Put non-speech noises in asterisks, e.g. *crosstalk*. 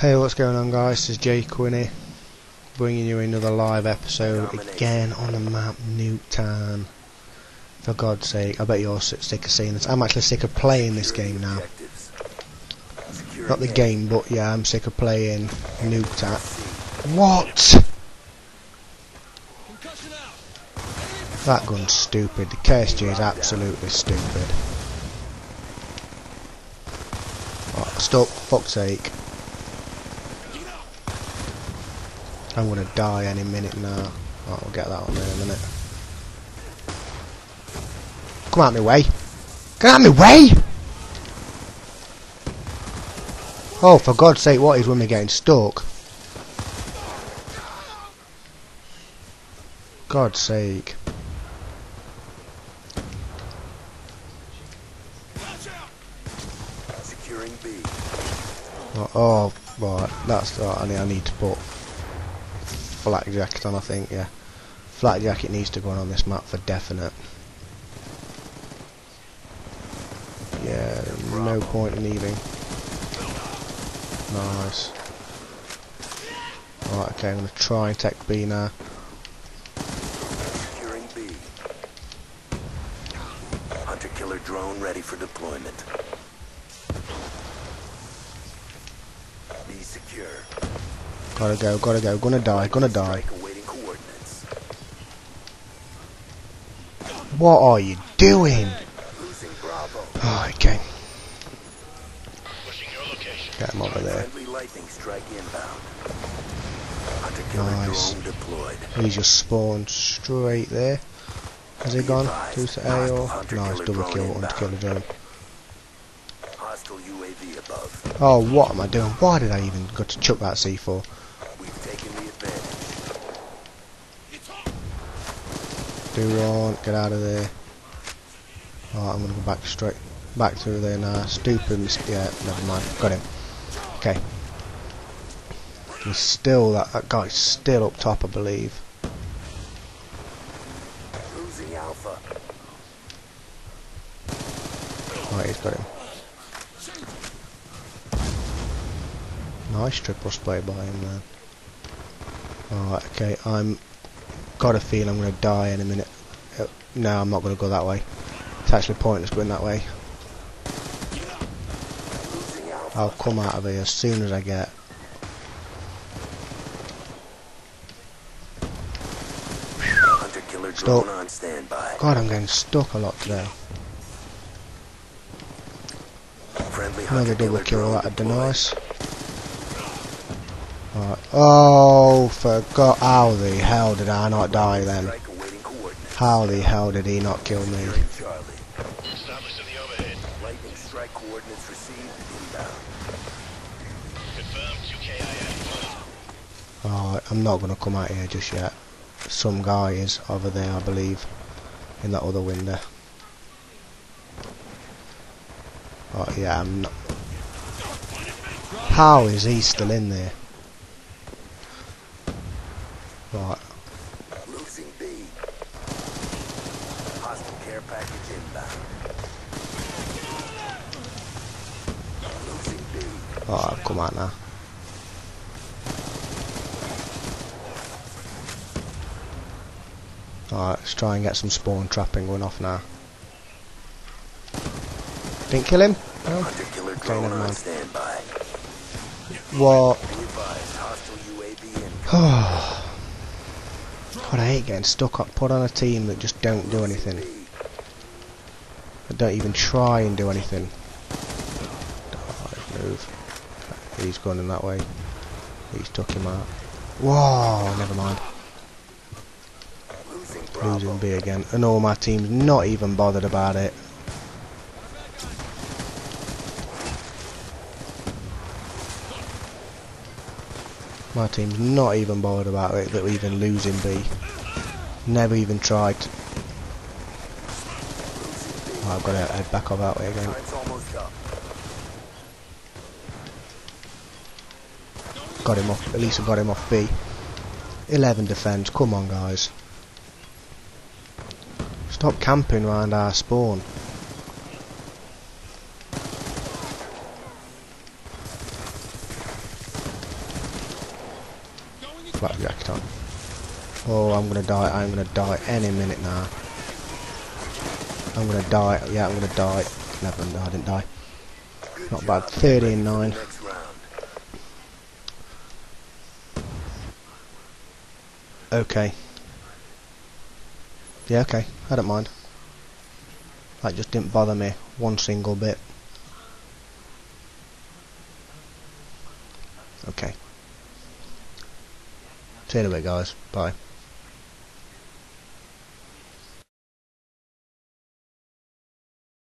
Hey, what's going on guys? This is Jay Quinney, bringing you another live episode again on the map Nuketown. For God's sake, I bet you're sick of seeing this. I'm actually sick of playing this game now. Not the game, but yeah, I'm sick of playing Nuketown. What? That gun's stupid. The KSG is absolutely stupid. Oh, stop, fuck's sake. I'm gonna die any minute now. Oh, we'll get that on there in a minute. Come out my way! Get out my way! Oh, for God's sake, what is with me getting stuck? God's sake. Oh, oh right, that's right, I need, I need to put flak jacket on, I think, yeah. Flak jacket needs to go on on this map for definite. Yeah, no point in leaving. Nice. Right, okay, I'm going to try and take B now. Securing B. Hunter killer drone ready for deployment. Be secure. Gotta go, gotta go, gonna die, gonna die. Strike awaiting coordinates. What are you doing? Oh, okay. Get him over there. Friendly lightning strike inbound. Hunter killer Nice. drone. He's just spawned straight there. Has he gone? Two to A or? Nice, double kill, Hunter killer kill UAV above. Oh, what am I doing? Why did I even go to chuck that C4? Do one, get out of there. Oh, I'm gonna go back straight, back through there now. Stupid, yeah, never mind. Got him. Okay. He's still, that, that guy's still up top, I believe. Losing Alpha. Right, he's got him. Nice triple spray by him there. Alright, okay, I'm got a feel I'm gonna die in a minute. Uh, no, I'm not gonna go that way. It's actually pointless going that way. I'll come out of here as soon as I get. Hunter killer Stop. drone on standby. God, I'm getting stuck a lot today. Another double kill, drone that'd be deployed. Alright. Oh, for God, how the hell did I not die then? How the hell did he not kill me? Alright, I'm not gonna come out here just yet. Some guy is over there, I believe, in that other window. Oh yeah, I'm not. How is he still in there? Right, Losing B. Hostile care package inbound. Losing B. alright, come on now. Alright, let's try and get some spawn trapping going off now. Didn't kill him? No? Okay, never mind. What? *sighs* Be advised, hostile UAV in. God, I hate getting stuck up, put on a team that just don't do anything. That don't even try and do anything. Oh, move. He's going in that way. He's took him out. Whoa, never mind. Losing B again. And all my team's not even bothered about it. My team's not even bothered about it that even losing B. Never even tried. Oh, I've got to head back off that way again. Got him off. At least I got him off B. 11 defence. Come on, guys. Stop camping around our spawn. Flak jacket on. Oh, I'm gonna die. I'm gonna die any minute now. I'm gonna die. Yeah, I'm gonna die. Never, no, I didn't die. Not bad. job. 30 and Ready for the 9. Okay. Yeah, okay. I don't mind. That just didn't bother me one single bit. Okay. See you in a bit, guys. Bye.